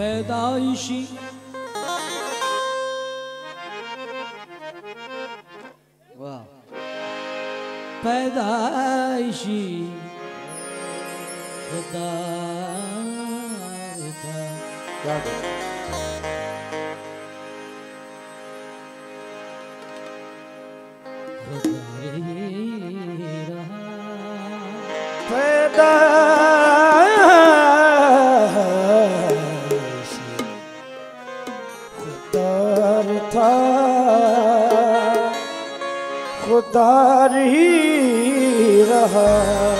pedaixi pedaixi pedaixi pedaixi उतार रहा।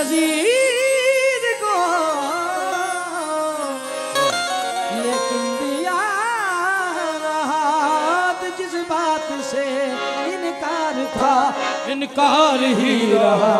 नजीर को। लेकिन दिया जिस बात से इनकार था इनकार ही रहा।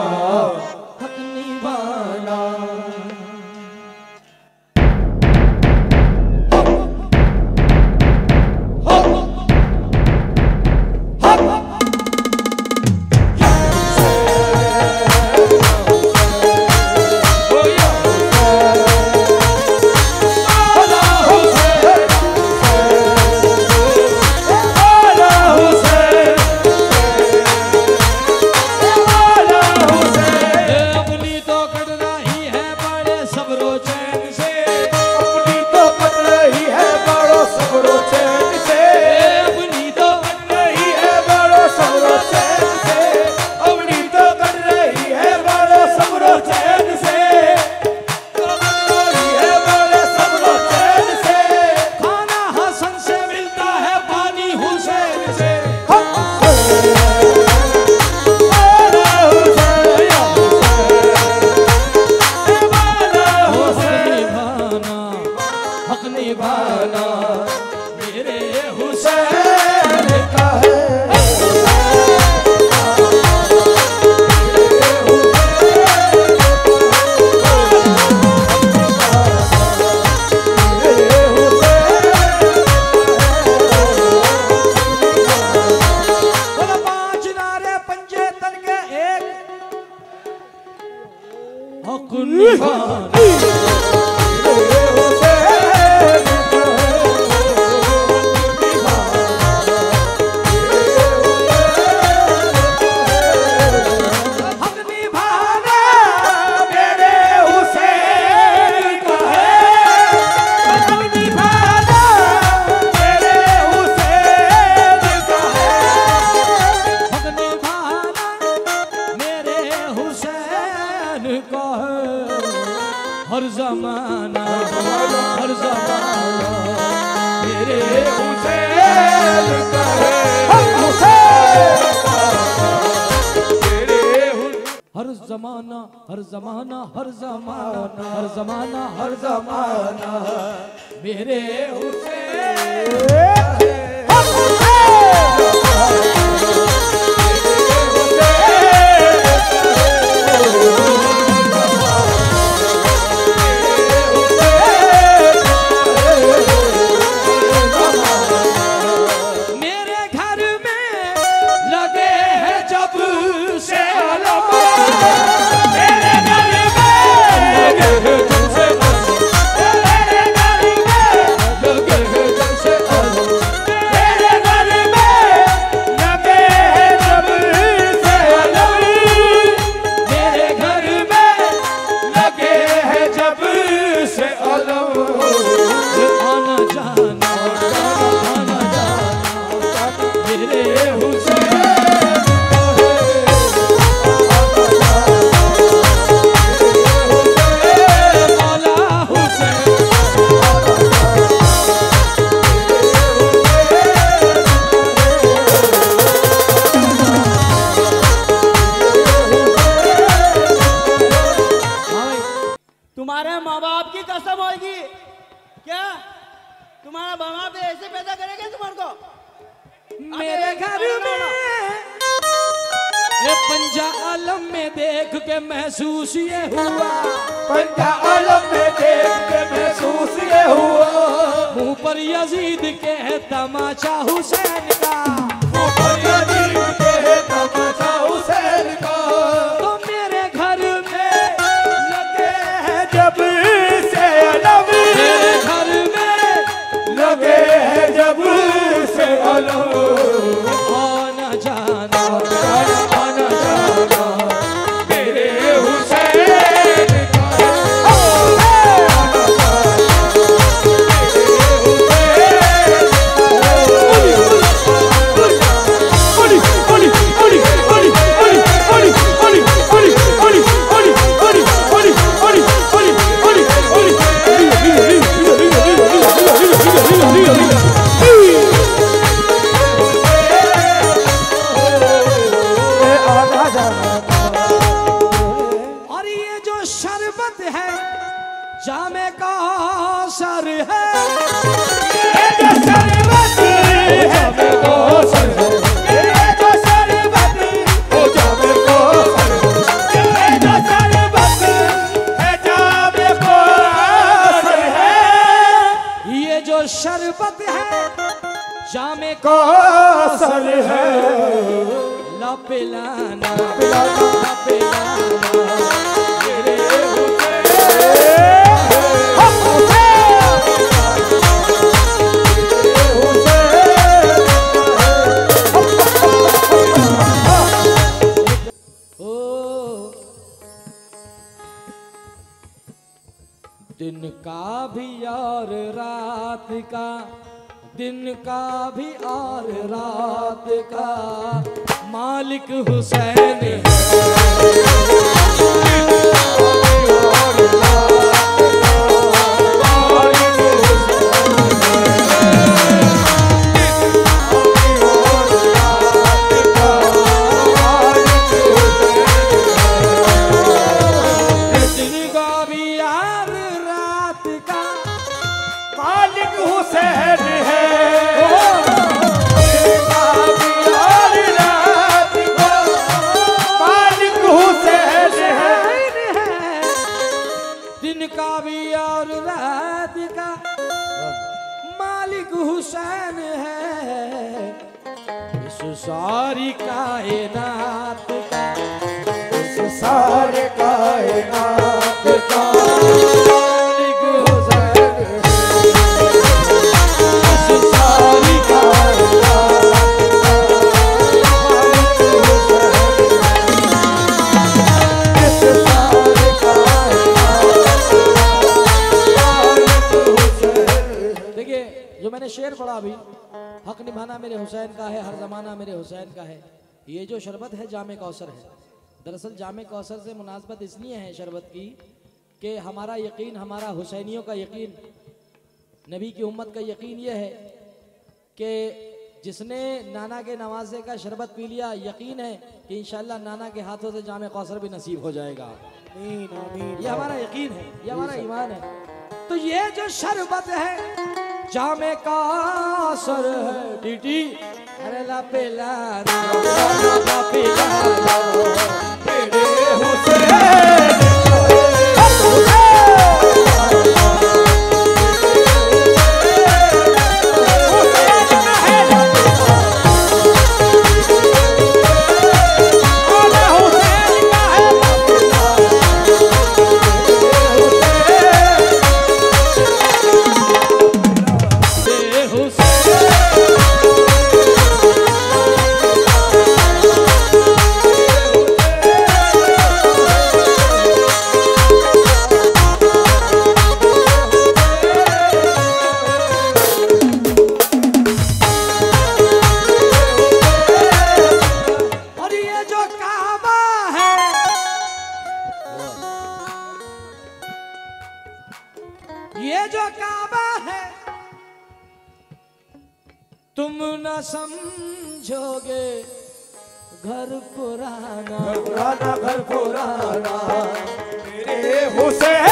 जमाना हर जमाना हर जमाना हर जमाना हर जमाना। मेरे हुसैन। जमाना मेरे हुसैन का है हर ज़माना मेरे हुसैन का है। ये जो शरबत है जाम कौसर है। दरअसल जाम कौसर से मुनासबत इसलिए है शरबत की कि हमारा यकीन हमारा हुसैनियों का यकीन नबी की उम्मत का यकीन यह है कि जिसने नाना के नवाजे का शरबत पी लिया यकीन है कि इन नाना के हाथों से जाम कौसर भी नसीब हो जाएगा। ये हमारा यकीन है ये हमारा ईमान है। तो ये जो शरबत है, जामे का सर है, डीडी। अरे ला पेला ला पेला घर पुराना घर पुराना मेरे हुसैन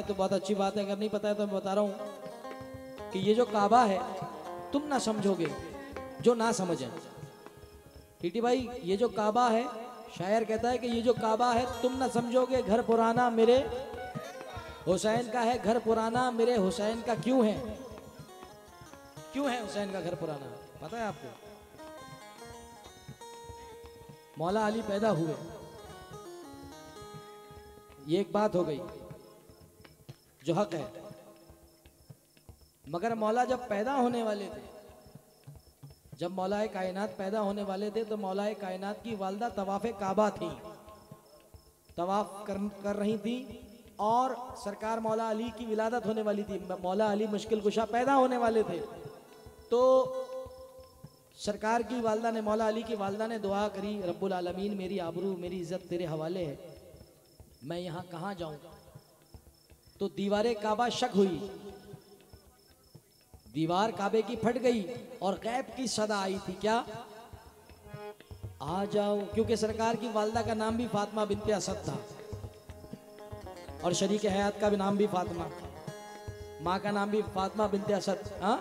है तो बहुत अच्छी बात है, अगर नहीं पता है तो मैं बता रहा हूँ कि ये जो काबा है, तुम ना समझोगे, जो ना समझे। टीटी भाई, ये जो काबा है, शायर कहता है कि ये जो काबा है, तुम ना समझोगे घर पुराना मेरे हुसैन का है, घर पुराना मेरे हुसैन का क्यों है? क्यों है हुसैन का घर पुराना? पता है आपको? मौला अली पैदा हुए। ये एक बात हो गई। जो हक है। मगर मौला जब पैदा होने वाले थे जब मौलाए कायनात पैदा होने वाले थे तो मौलाए कायनात की वालदा तवाफ काबा थी। तवाफ कर, कर रही थी और सरकार मौला अली की विलादत होने वाली थी। मौला अली मुश्किल कुशा पैदा होने वाले थे। तो सरकार की वालदा ने मौला अली की वालदा ने दुआ करी रब्बुल आलमीन मेरी आबरू मेरी इज़्ज़त तेरे हवाले है। मैं यहाँ कहाँ जाऊँ तो दीवार काबा शक हुई। दीवार काबे की फट गई और गैब की सदा आई थी क्या? आ जाओ क्योंकि सरकार की वालदा का नाम भी फातिमा बिनते असद था। और शरीक हयात का भी नाम भी फातिमा। माँ का नाम भी फातिमा बिनते असद हाँ?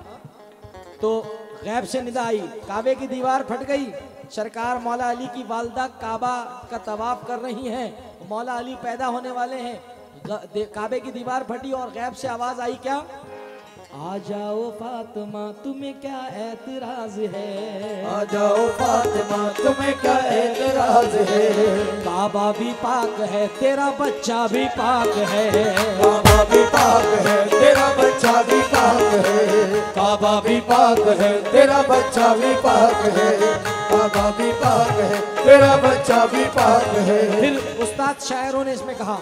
तो गैब से निदा आई, काबे की दीवार फट गई। सरकार मौला अली की वालदा काबा का तवाफ कर रही हैं, मौला अली पैदा होने वाले हैं काबे की दीवार फटी और गैब से आवाज़ आई क्या? आ जाओ फातिमा तुम्हें क्या ऐतराज है? आ जाओ फातिमा तुम्हें क्या ऐतराज है? काबा भी पाक है तेरा बच्चा भी पाक है। काबा भी पाक है तेरा बच्चा भी पाक है। काबा भी पाक है तेरा बच्चा भी पाक है। काबा भी पाक है तेरा बच्चा भी पाक है। फिर उस्ताद शायरों ने इसमें कहा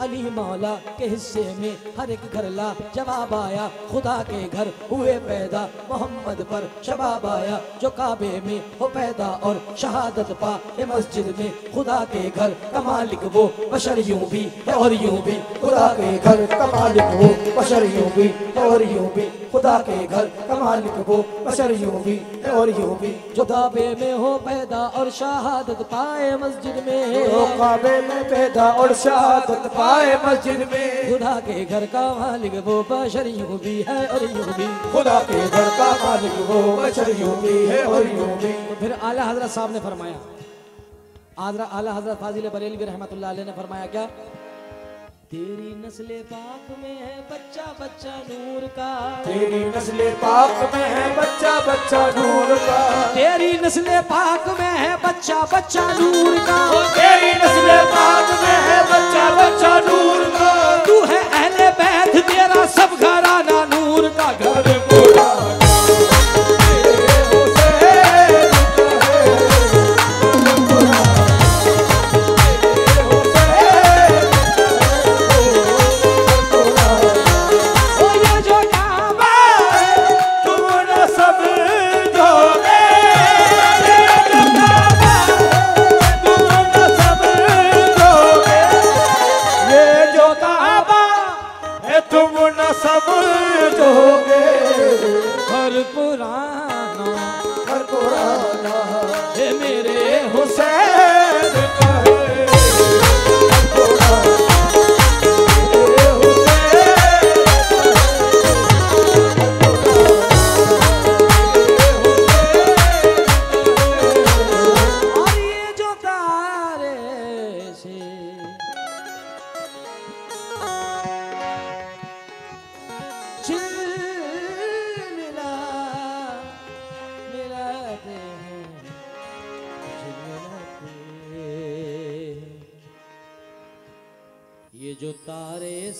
अली मौला के हिस्से में हर एक घर ला जवाब आया। खुदा के घर हुए पैदा, मोहम्मद पर शबाब आया। जो काबे में हो पैदा और शहादत पा, ए मस्जिद में खुदा के घर कमालिक मालिक वो बशर यूँ भी और यूँ भी। खुदा के घर कमालिक मालिक वो बशर यूँ भी और यूँ भी। खुदा के घर का मालिक वो बशर यूँ भी और यूँ भी। जो काबे में हो पैदा और शहादत पाए मस्जिद में। वो काबे में पैदा और शहादत पाए मस्जिद में। खुदा के घर का मालिक वो बशर यूँ भी है और यूँ भी। खुदा के घर का मालिक वो बशर यूँ भी है और यूँ भी। तो फिर आला हज़रत साहब ने फरमाया आदरा आला हज़रत फाजिल बरेलवी रहमतुल्लाह अलैह ने फरमाया क्या? तेरी नस्ले पाक में है बच्चा बच्चा नूर का। तेरी नस्ले पाक में है बच्चा बच्चा नूर का। तेरी नस्ले पाक में है बच्चा बच्चा नूर का। तेरी नस्ले पाक में है बच्चा बच्चा नूर का। तू है अहले बैठ तेरा सब घराना नूर का। घर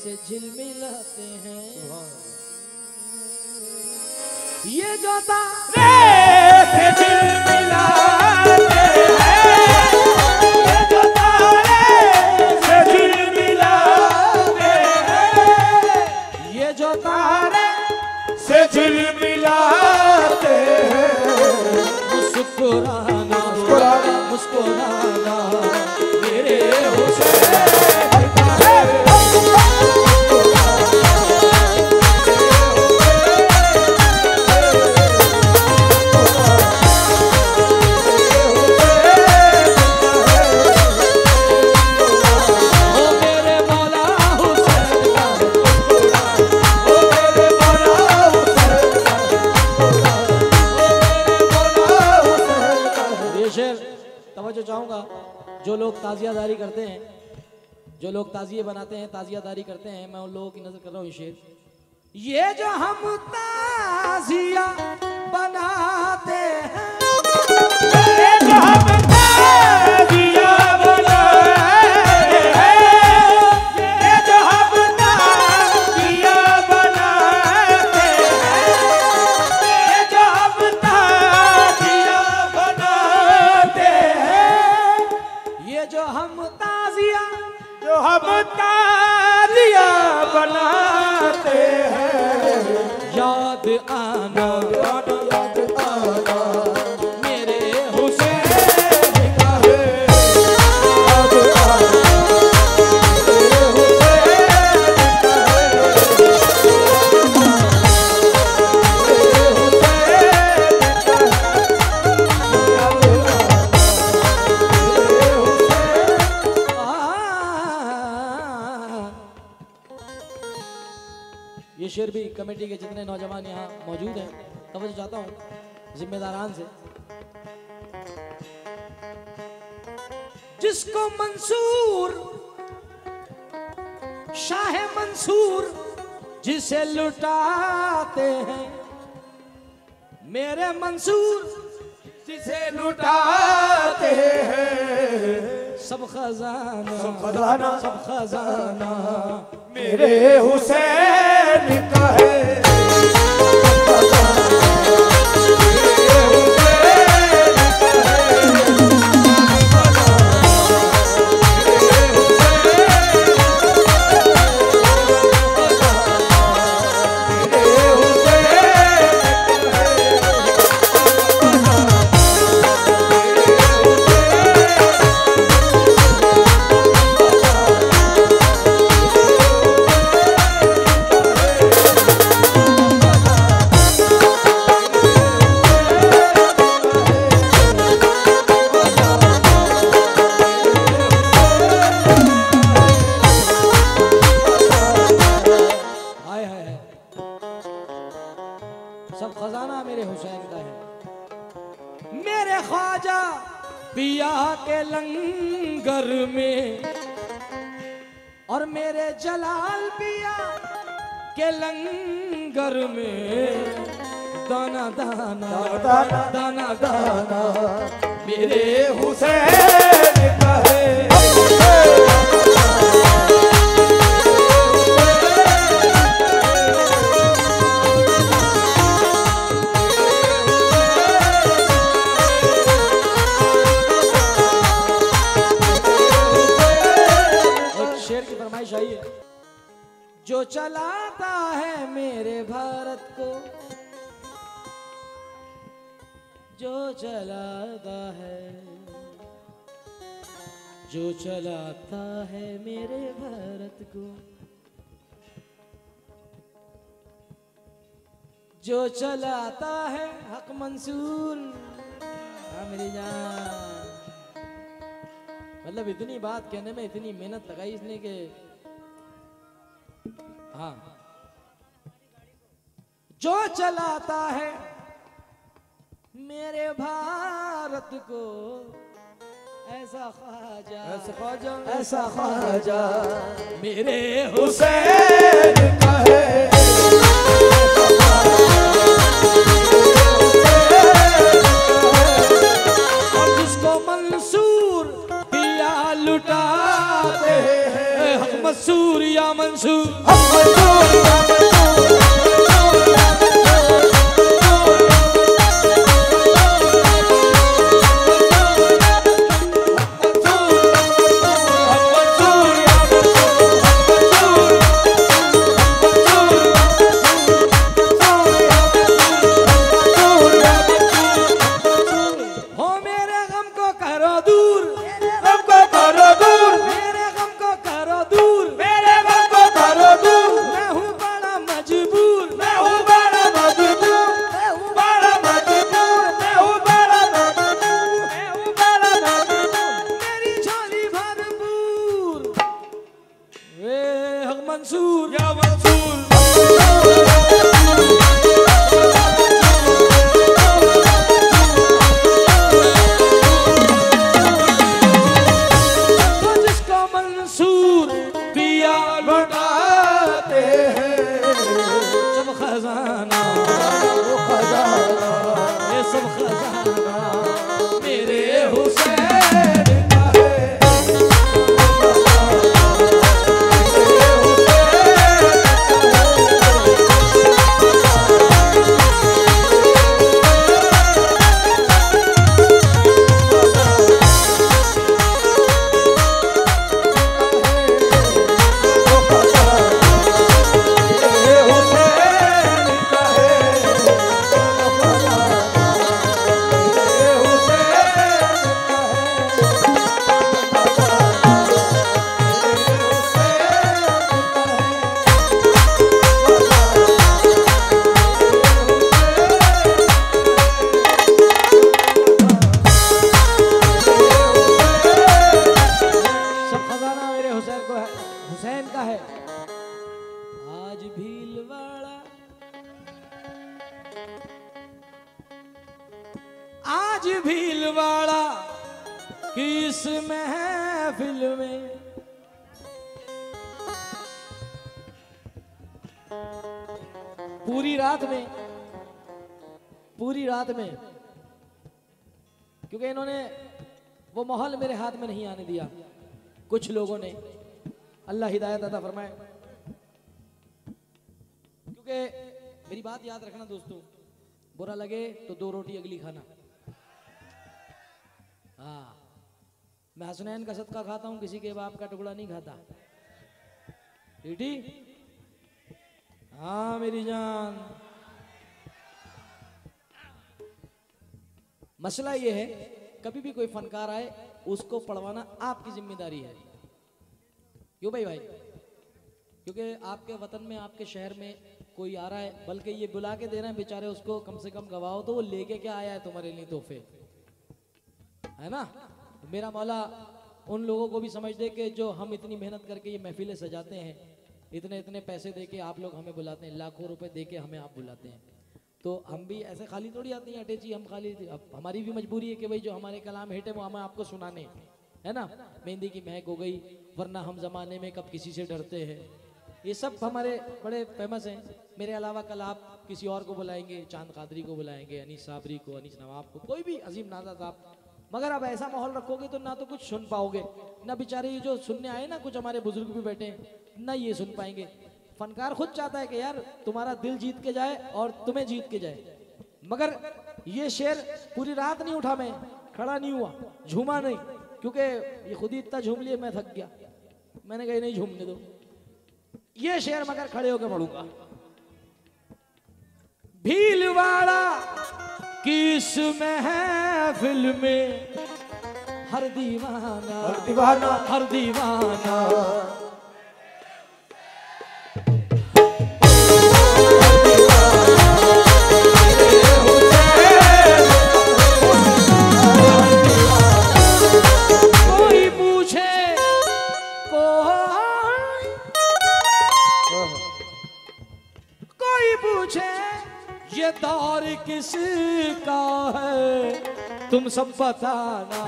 तारे से झिलमिलाते हैं। ये जो तारे से दिल मिलाते हैं। ये जो तारे से दिल मिलाते हैं। ये जो तारे से दिल मिलाते हैं। मुस्कुराना। मुस्कुराना। मुस्कुराना। जो लोग ताजिए बनाते हैं, ताजियादारी करते हैं, मैं उन लोगों की नज़र कर रहा हूँ शेर। ये जो हम ताजिया बनाते हैं जिम्मेदारान से। जिसको मंसूर शाह मंसूर जिसे लुटाते हैं। मेरे मंसूर जिसे लुटाते हैं। सब खजाना सब खजाना। सब खजाना। मेरे हुसैन का है। दाना दाना दाना मेरे हुसैन का है और शेर की फरमाइश आई है, जो चलाता है मेरे भारत को जो चलाता है, जो चलाता है मेरे भारत को, जो चलाता है हक मंसूर हाँ मेरी जान। मतलब इतनी बात कहने में इतनी मेहनत लगाई इसने के हाँ। जो चलाता है मेरे भारत को ऐसा ख्वाजा ऐसा ख्वाजा ऐसा ख्वाजा। मेरे हुसैन का है और जिसको मंसूर पिया लुटाते हैं मंसूर या मंसूर पूरी रात में। क्योंकि इन्होंने वो माहौल मेरे हाथ में नहीं आने दिया। कुछ लोगों ने। अल्लाह हिदायत अता फरमाए। क्योंकि मेरी बात याद रखना दोस्तों, बुरा लगे तो दो रोटी, अगली खाना। हाँ मैं हसनैन का सदका खाता हूँ, किसी के बाप का टुकड़ा नहीं खाता। बेटी? हाँ मेरी जान। मसला ये है, कभी भी कोई फनकार आए, उसको पढ़वाना आपकी ज़िम्मेदारी है। क्यों भाई भाई? क्योंकि आपके वतन में, आपके शहर में कोई आ रहा है, बल्कि ये बुला के दे रहे हैं बेचारे उसको, कम से कम गवाओ तो वो लेके क्या आया है तुम्हारे लिए तोहफे? है ना? मेरा मौला उन लोगों को भी समझ दे कि जो हम इतनी मेहनत करके ये महफिलें सजाते हैं इतने इतने पैसे दे के आप लोग हमें बुलाते हैं, लाखों रुपए दे के हमें आप बुलाते हैं। तो हम भी ऐसे खाली थोड़ी आते हैं अटैची हम खाली, अब हमारी भी मजबूरी है कि भाई जो हमारे कलाम हिट है, वो हमें आपको सुनाने, है ना? मेहंदी की महक हो गई, वरना हम जमाने में कब किसी से डरते हैं? ये सब हमारे बड़े फ़ेमस हैं। मेरे अलावा कल आप किसी और को बुलाएँगे, चाँद कादरी को बुलाएँगे, अनीस साबरी को, अनीस नवाब को, कोई भी अजीम नाजा साहब। मगर अब ऐसा माहौल रखोगे तो ना तो कुछ सुन पाओगे, ना बेचारे ये जो सुनने आए ना कुछ हमारे बुज़ुर्ग भी बैठे हैं, ना ये सुन पाएँगे। फनकार खुद चाहता है कि यार तुम्हारा दिल जीत के जाए और तुम्हें जीत के जाए। मगर ये शेर पूरी रात नहीं उठा मैं खड़ा नहीं हुआ झूमा नहीं क्योंकि ये खुद ही इतना झूम लिए मैं थक गया। मैंने कही नहीं झूमने दो। ये शेर मगर खड़े होकर पढ़ूँगा। भीलवाड़ा किस महफिल में? हर दीवाना हर दीवाना। हर दीवाना। किसका है। तुम सब बताना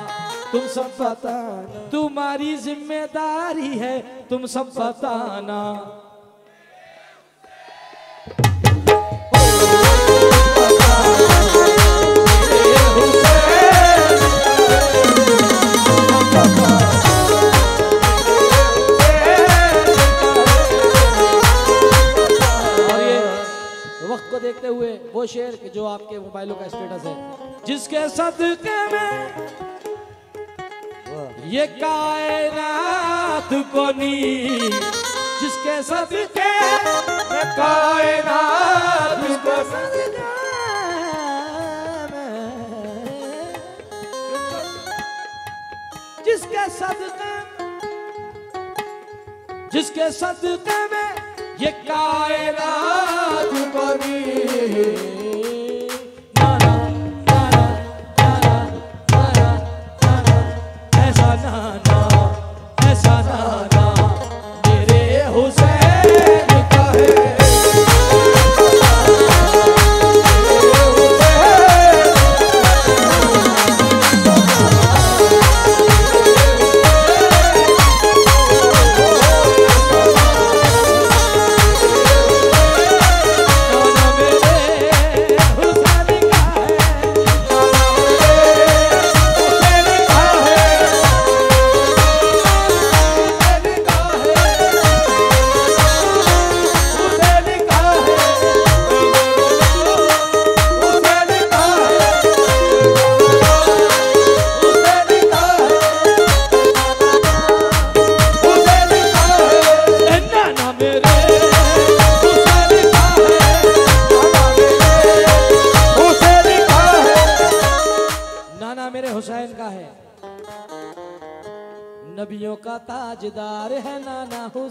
तुम सब बताना तुम्हारी ज़िम्मेदारी है तुम सब बताना हुए, वो शेर जो आपके मोबाइलों का स्टेटस है। जिसके सदके में ये कायनात बनी जिसके सदके कायनात जिसके सदके जिसके सदके में जेका एदा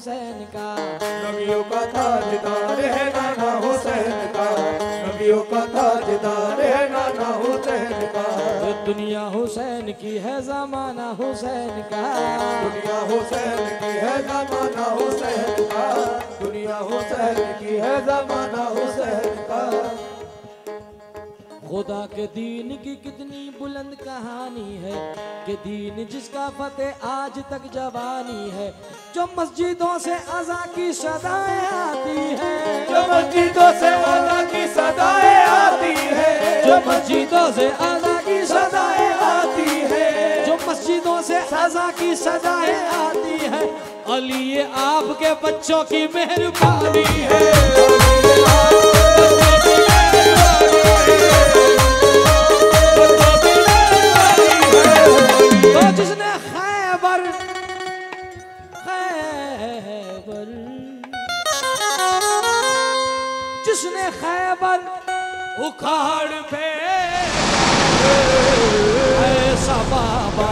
हुसैन का। नबियों का ताजदार है नाना हुसैन का। नबियों का ताजदार है नाना हुसैन का। दुनिया हुसैन की है जमाना हुसैन का। दुनिया हुसैन की है जमाना हुसैन का। दुनिया हुसैन की है जमाना के दीन की कितनी बुलंद कहानी है। कि दीन जिसका फतेह आज तक जवानी है। जो मस्जिदों से अजा की सदाएँ आती है। जो मस्जिदों से अल्लाह की सदाएँ आती है। जो मस्जिदों से अजा की सदाएँ आती है। जो मस्जिदों से अजा की सजाएँ आती है। अली ये आपके बच्चों की मेहरबानी है। खैबर उखाड़ पे। ऐसा बाबा।